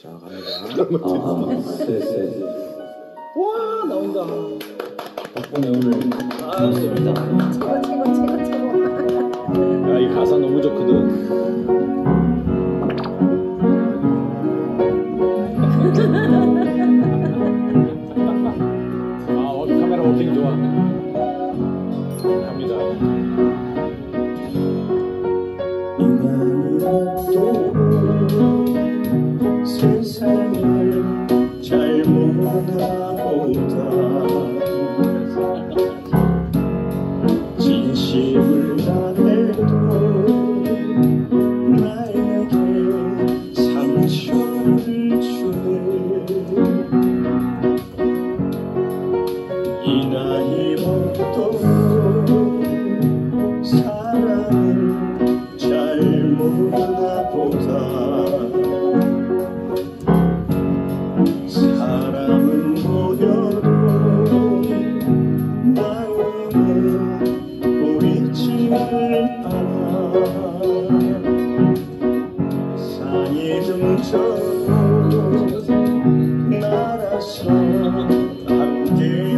자 갑니다. 아, 쎄쎄. 와 나온다. 덕분에 오늘 아 좋습니다. 최고 최고 최고 최고. 야이 가사 너무 좋거든. 아 카메라 워킹 좋아. 갑니다. 이름처럼 나라서 함께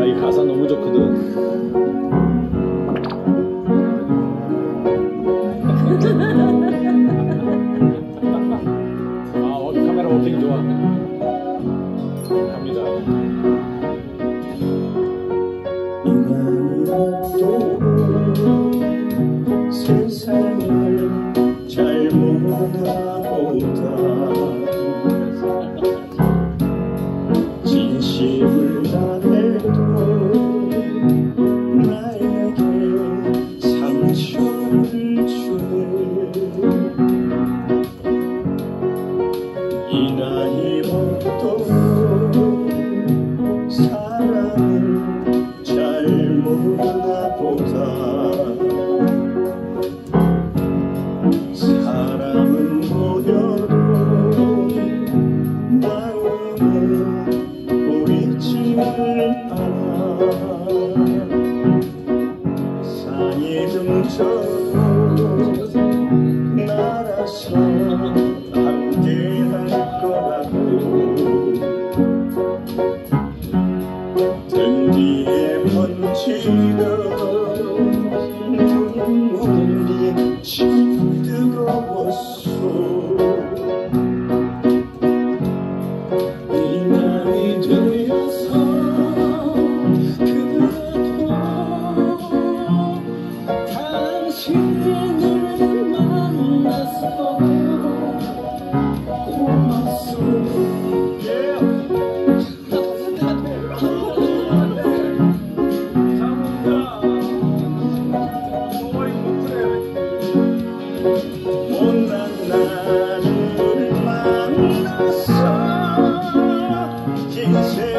아, 이 가사 너무 좋거든. 아, 어, 카메라 워킹 좋아. 갑니다. 세상을 잘 못하고 이름 저 나라서 나를 만났어 진실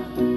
Bye.